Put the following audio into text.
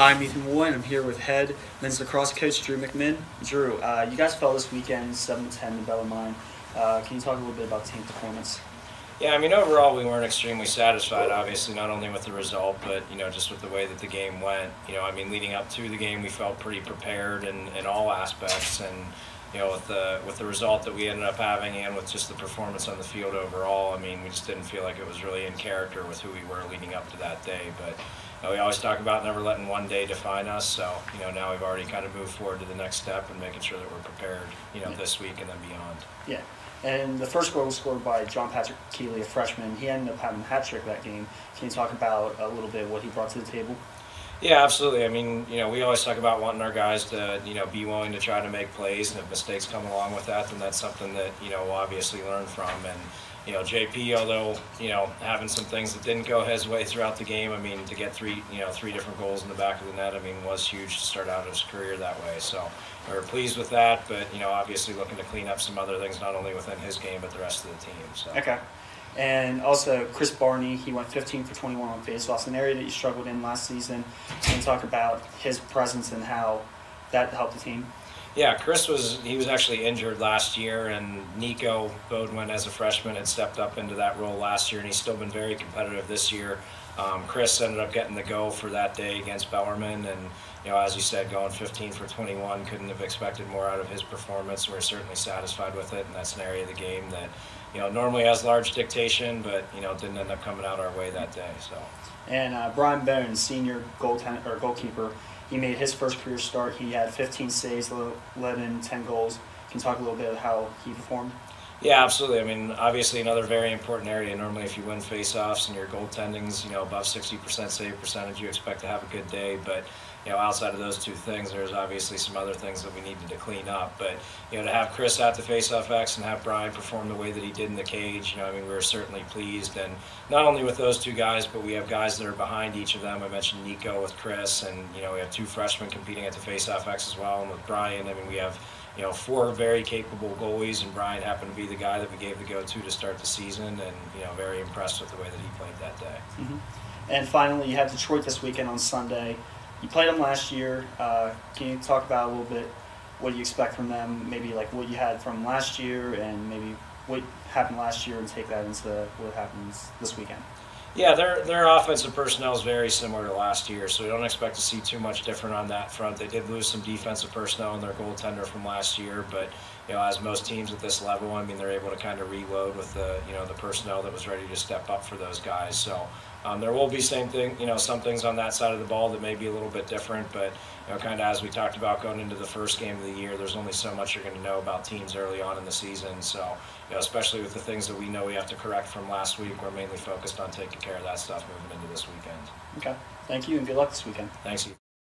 Hi, I'm Ethan Wood, and I'm here with head men's lacrosse coach Drew McMinn. Drew, uh, you guys fell this weekend 7 to 10 to Bellarmine. Uh, can you talk a little bit about team performance? Yeah, I mean, overall, we weren't extremely satisfied, obviously, not only with the result, but, you know, just with the way that the game went. You know, I mean, leading up to the game, we felt pretty prepared in, in all aspects. And, you know, with the, with the result that we ended up having and with just the performance on the field overall, I mean, we just didn't feel like it was really in character with who we were leading up to that day. But, Uh, we always talk about never letting one day define us. So, you know, now we've already kind of moved forward to the next step and making sure that we're prepared, you know, this week and then beyond. Yeah. And the first goal was scored by John Patrick Keeley, a freshman. He ended up having a hat trick that game. Can you talk about a little bit what he brought to the table? Yeah, absolutely. I mean, you know, we always talk about wanting our guys to, you know, be willing to try to make plays, and if mistakes come along with that, then that's something that you know we'll obviously learn from. And you know, JP, although you know having some things that didn't go his way throughout the game, I mean, to get three, you know, three different goals in the back of the net, I mean, was huge to start out his career that way. So we are pleased with that, but you know, obviously looking to clean up some other things, not only within his game but the rest of the team. So. Okay. And also, Chris Barney, he went 15 for 21 on faceoffs, an area that you struggled in last season. Can talk about his presence and how that helped the team? Yeah, Chris was he was actually injured last year, and Nico Bodwin, as a freshman, had stepped up into that role last year, and he's still been very competitive this year. Um, Chris ended up getting the go for that day against Bellarmine, and you know, as you said, going 15 for 21, couldn't have expected more out of his performance. We're certainly satisfied with it, and that's an area of the game that you know normally has large dictation, but you know didn't end up coming out our way that day. So. And uh, Brian Bones, senior goaltender or goalkeeper, he made his first career start. He had 15 saves, led in 10 goals. Can you talk a little bit about how he performed? Yeah, absolutely. I mean, obviously, another very important area. Normally, if you win faceoffs and your goaltending's, you know, above 60% save percentage, you expect to have a good day. But, you know, outside of those two things, there's obviously some other things that we needed to clean up. But, you know, to have Chris at the faceoff X and have Brian perform the way that he did in the cage, you know, I mean, we were certainly pleased. And not only with those two guys, but we have guys that are behind each of them. I mentioned Nico with Chris, and, you know, we have two freshmen competing at the faceoff X as well. And with Brian, I mean, we have you know, four very capable goalies, and Brian happened to be the guy that we gave the go-to to start the season, and you know, very impressed with the way that he played that day. Mm-hmm. And finally, you have Detroit this weekend on Sunday. You played them last year. Uh, can you talk about a little bit what you expect from them? Maybe like what you had from last year, and maybe what happened last year, and take that into what happens this weekend. Yeah, their their offensive personnel is very similar to last year, so we don't expect to see too much different on that front. They did lose some defensive personnel in their goaltender from last year, but you know, as most teams at this level, I mean, they're able to kind of reload with the you know the personnel that was ready to step up for those guys. So um, there will be same thing, you know, some things on that side of the ball that may be a little bit different, but you know, kind of as we talked about going into the first game of the year, there's only so much you're going to know about teams early on in the season. So you know, especially with the things that we know we have to correct from last week, we're mainly focused on taking care of that stuff moving into this weekend. Okay. Thank you, and good luck this weekend. Thanks.